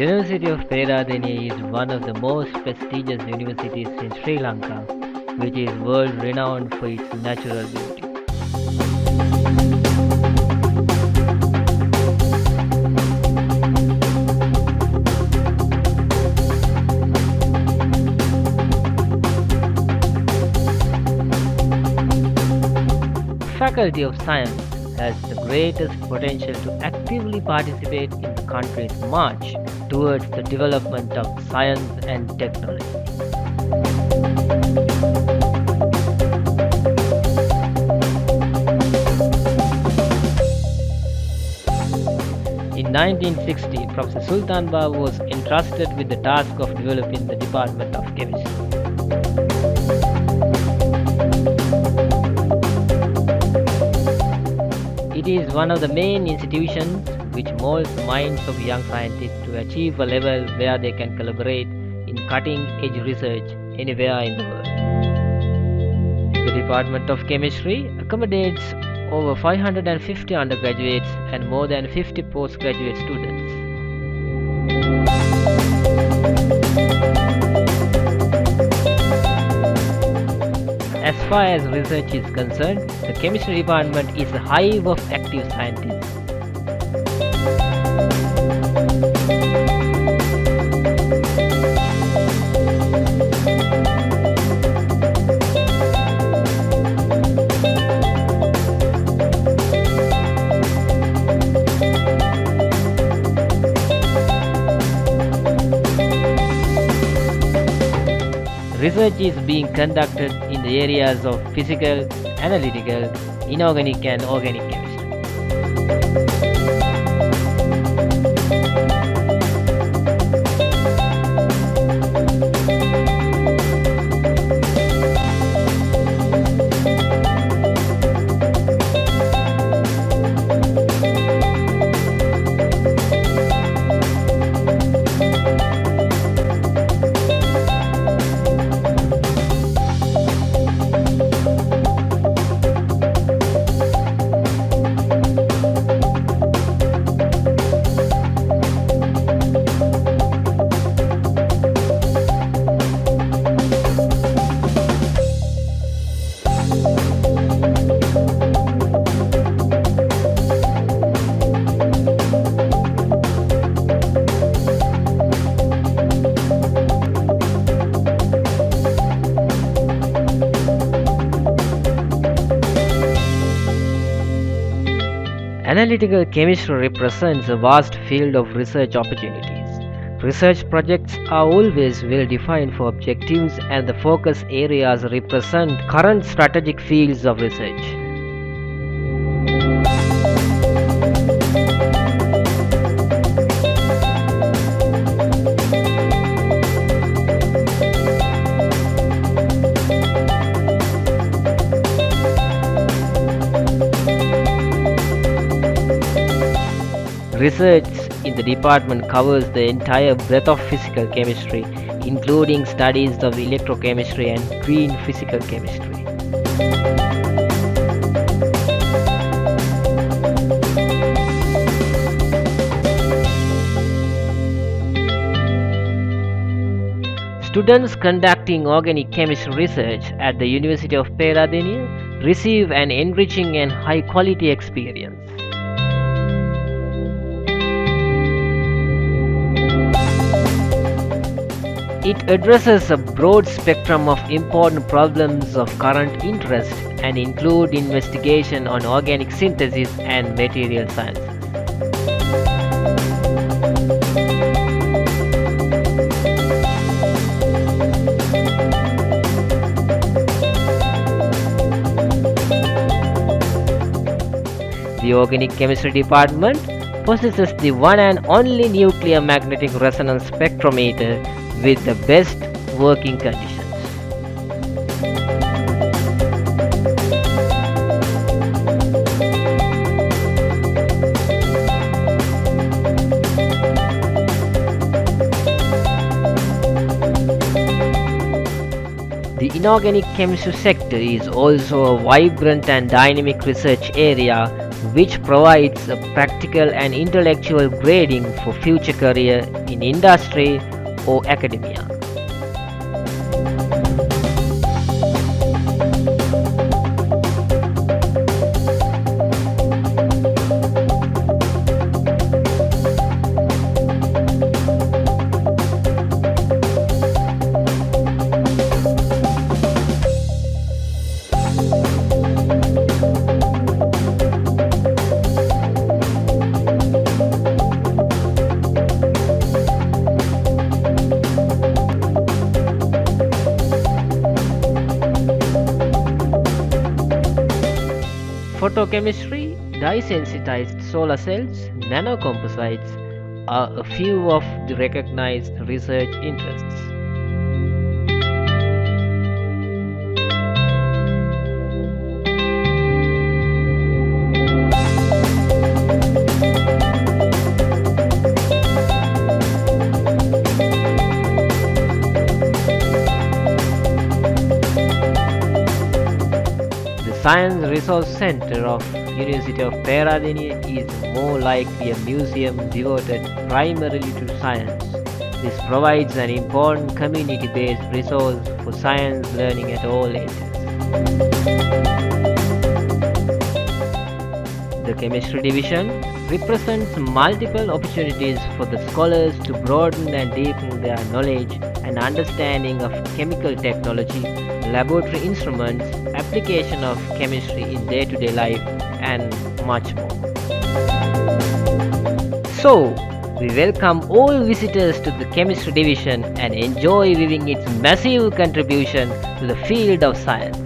University of Peradeniya is one of the most prestigious universities in Sri Lanka, which is world renowned for its natural beauty. Faculty of Science has the greatest potential to actively participate in the country's march towards the development of science and technology. In 1960, Professor Sultanbawa was entrusted with the task of developing the Department of Chemistry. It is one of the main institutions which molds the minds of young scientists to achieve a level where they can collaborate in cutting edge research anywhere in the world. The Department of Chemistry accommodates over 550 undergraduates and more than 50 postgraduate students. Far as research is concerned, the chemistry department is a hive of active scientists. Research is being conducted in the areas of physical, analytical, inorganic, and organic Analytical chemistry represents a vast field of research opportunities. Research projects are always well defined for objectives, and the focus areas represent current strategic fields of research. Research in the department covers the entire breadth of physical chemistry, including studies of electrochemistry and green physical chemistry. Students conducting organic chemistry research at the University of Peradeniya receive an enriching and high quality experience. It addresses a broad spectrum of important problems of current interest and include investigation on organic synthesis and material science. The organic chemistry department possesses the one and only nuclear magnetic resonance spectrometer with the best working conditions. The inorganic chemistry sector is also a vibrant and dynamic research area which provides a practical and intellectual grading for future career in industry academia. Photochemistry, dye-sensitized solar cells, nanocomposites are a few of the recognized research interests. Science Resource Center of University of Peradeniya is more likely a museum devoted primarily to science. This provides an important community-based resource for science learning at all ages. The Chemistry Division represents multiple opportunities for the scholars to broaden and deepen their knowledge and understanding of chemical technology, laboratory instruments, application of chemistry in day-to-day -day life, and much more. So, we welcome all visitors to the chemistry division and enjoy viewing its massive contribution to the field of science.